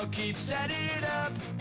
It all keeps adding up.